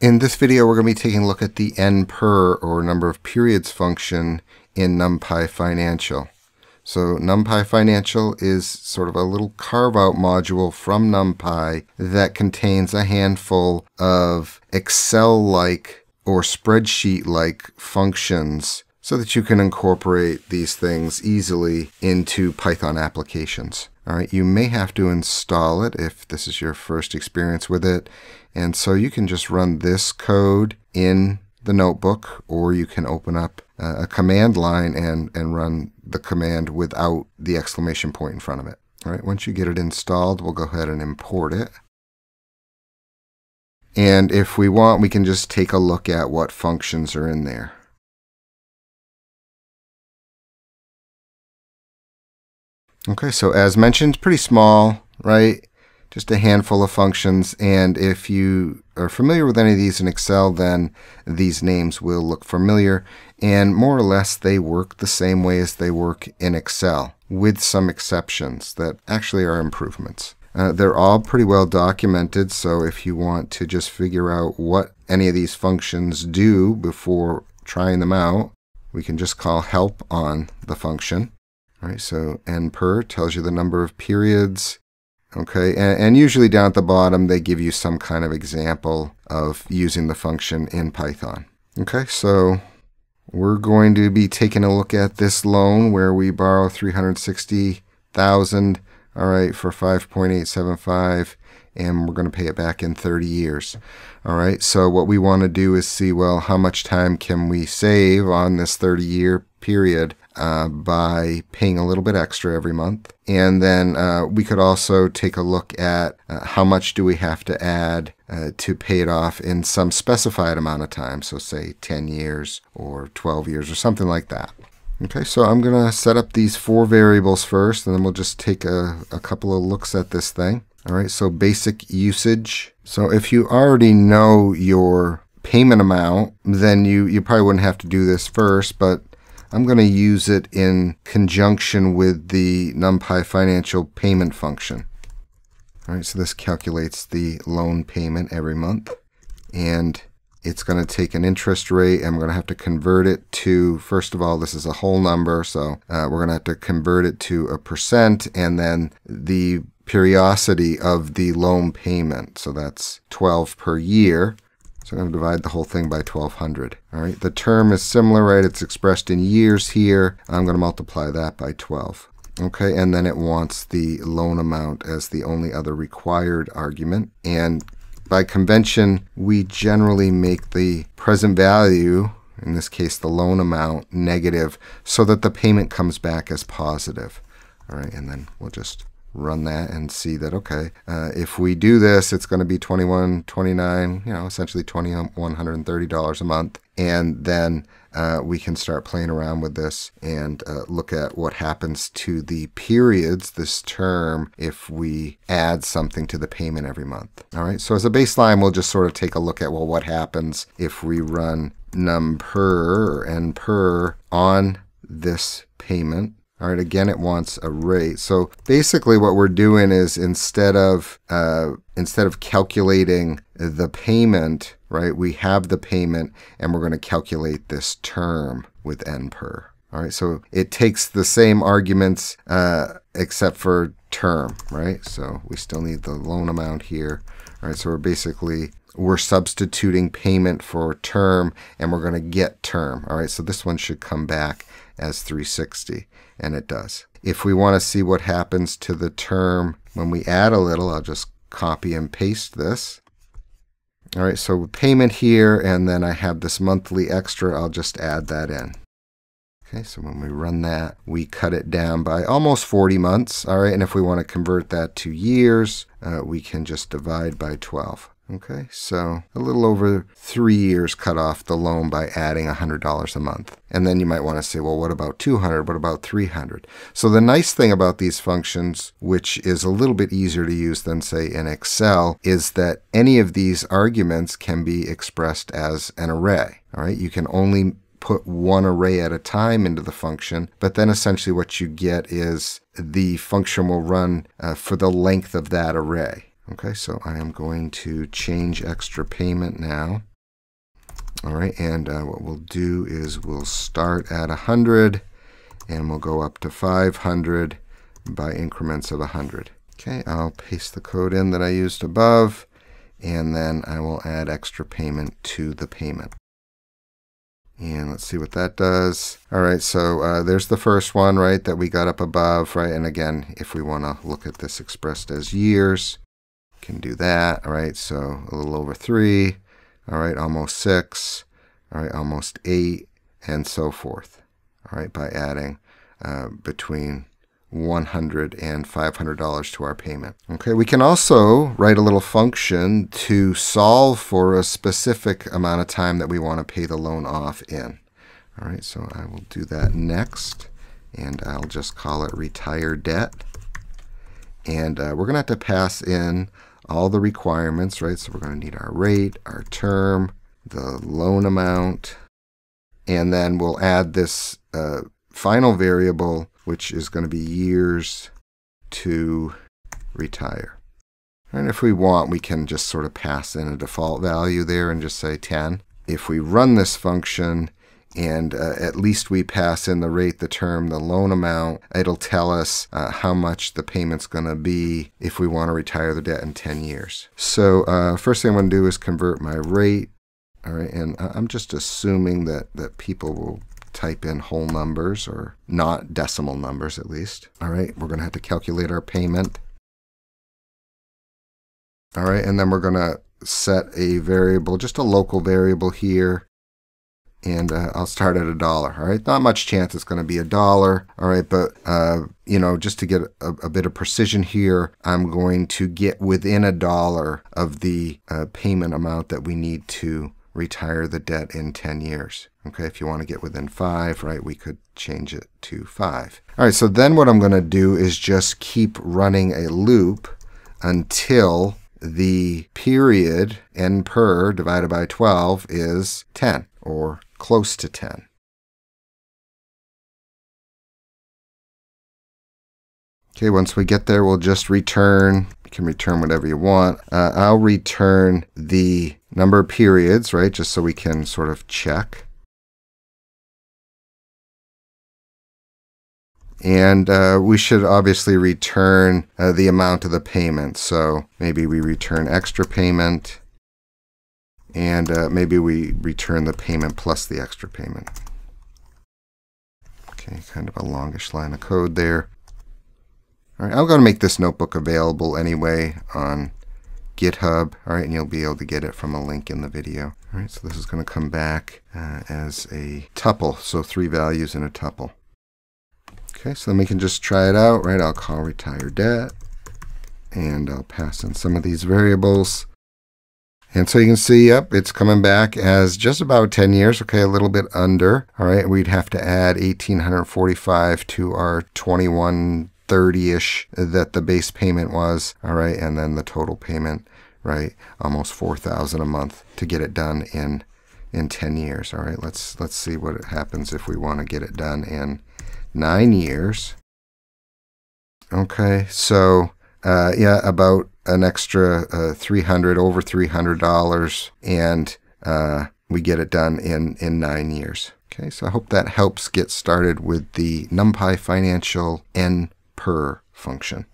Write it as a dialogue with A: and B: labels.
A: In this video, we're going to be taking a look at the nper, or number of periods function in NumPy Financial. So NumPy Financial is sort of a little carve-out module from NumPy that contains a handful of Excel-like or spreadsheet-like functions so that you can incorporate these things easily into Python applications. All right, you may have to install it if this is your first experience with it. And so you can just run this code in the notebook, or you can open up a command line and, and run the command without the exclamation point in front of it. All right, once you get it installed, we'll go ahead and import it. And if we want, we can just take a look at what functions are in there. Okay, so as mentioned, pretty small, right? Just a handful of functions. And if you are familiar with any of these in Excel, then these names will look familiar. And more or less, they work the same way as they work in Excel, with some exceptions that actually are improvements. Uh, they're all pretty well documented, so if you want to just figure out what any of these functions do before trying them out, we can just call help on the function. All right, so nper tells you the number of periods. Okay, and, and, usually down at the bottom they give you some kind of example of using the function in Python. Okay, so we're going to be taking a look at this loan where we borrow 360,000 all right for 5.875 and we're going to pay it back in 30 years. All right, so what we want to do is see, well, how much time can we save on this 30 year period uh, by paying a little bit extra every month. And then uh, we could also take a look at uh, how much do we have to add uh, to pay it off in some specified amount of time. So say 10 years or 12 years or something like that. Okay, so I'm going to set up these four variables first, and then we'll just take a, a couple of looks at this thing. All right, so basic usage. So if you already know your payment amount, then you, you probably wouldn't have to do this first, but I'm going to use it in conjunction with the NumPy financial payment function. All right, so this calculates the loan payment every month. And it's going to take an interest rate and we're going to have to convert it to, first of all, this is a whole number. So uh, we're going to have to convert it to a percent and then the periodicity of the loan payment. So that's 12 per year. So I'm going to divide the whole thing by 1200. All right, the term is similar, right? It's expressed in years here. I'm going to multiply that by 12. Okay, and then it wants the loan amount as the only other required argument. And by convention, we generally make the present value, in this case the loan amount, negative so that the payment comes back as positive. All right, and then we'll just run that and see that, okay, uh, if we do this, it's going to be 21 29 you know, essentially $2,130 a month. And then uh, we can start playing around with this and uh, look at what happens to the periods, this term, if we add something to the payment every month. All right, so as a baseline, we'll just sort of take a look at, well, what happens if we run num_per and per on this payment all right, again, it wants a rate. So basically what we're doing is instead of, uh, instead of calculating the payment, right, we have the payment and we're going to calculate this term with n per. All right, so it takes the same arguments uh, except for term, right? So we still need the loan amount here. All right, so we're basically we're substituting payment for term and we're going to get term. All right, so this one should come back as 360 and it does. If we want to see what happens to the term when we add a little, I'll just copy and paste this. All right, so payment here, and then I have this monthly extra. I'll just add that in. Okay, so when we run that, we cut it down by almost 40 months. All right, and if we want to convert that to years, uh, we can just divide by 12. Okay, so a little over three years cut off the loan by adding $100 a month. And then you might want to say, well, what about 200? What about 300? So the nice thing about these functions, which is a little bit easier to use than say in Excel, is that any of these arguments can be expressed as an array. All right, you can only put one array at a time into the function, but then essentially what you get is the function will run uh, for the length of that array. Okay, so I am going to change extra payment now. All right, and uh, what we'll do is we'll start at 100 and we'll go up to 500 by increments of 100. Okay, I'll paste the code in that I used above and then I will add extra payment to the payment. And let's see what that does. All right, so uh, there's the first one, right, that we got up above, right? And again, if we want to look at this expressed as years, can do that. All right, so a little over three. All right, almost six. All right, almost eight, and so forth. All right, by adding uh, between 100 and $500 to our payment. Okay, we can also write a little function to solve for a specific amount of time that we want to pay the loan off in. All right, so I will do that next, and I'll just call it retire debt. And uh, we're going to have to pass in all the requirements, right? So we're going to need our rate, our term, the loan amount, and then we'll add this uh, final variable, which is going to be years to retire. And if we want, we can just sort of pass in a default value there and just say 10. If we run this function, and uh, at least we pass in the rate, the term, the loan amount. It'll tell us uh, how much the payment's going to be if we want to retire the debt in 10 years. So uh, first thing I'm going to do is convert my rate. All right, and I'm just assuming that, that people will type in whole numbers or not decimal numbers at least. All right, we're going to have to calculate our payment. All right, and then we're going to set a variable, just a local variable here and uh, I'll start at a dollar. All right, not much chance it's going to be a dollar. All right, but uh, you know, just to get a, a, bit of precision here, I'm going to get within a dollar of the uh, payment amount that we need to retire the debt in 10 years. Okay, if you want to get within five, right, we could change it to five. All right, so then what I'm going to do is just keep running a loop until the period n per divided by 12 is 10 or close to 10. Okay, once we get there, we'll just return. You can return whatever you want. Uh, I'll return the number of periods, right, just so we can sort of check. And uh, we should obviously return uh, the amount of the payment. So maybe we return extra payment and uh, maybe we return the payment plus the extra payment. Okay, kind of a longish line of code there. All right, I'm going to make this notebook available anyway on GitHub. All right, and you'll be able to get it from a link in the video. All right, so this is going to come back uh, as a tuple, so three values in a tuple. Okay, so then we can just try it out, right? I'll call retire debt, and I'll pass in some of these variables. And so you can see, yep, it's coming back as just about 10 years, okay, a little bit under. All right, we'd have to add 1845 to our 2130-ish that the base payment was, all right, and then the total payment, right, almost 4000 a month to get it done in in 10 years, all right? Let's let's see what happens if we want to get it done in 9 years. Okay, so uh, yeah, about an extra uh, 300 over $300 and uh, we get it done in, in nine years. Okay, so I hope that helps get started with the NumPy Financial N per function.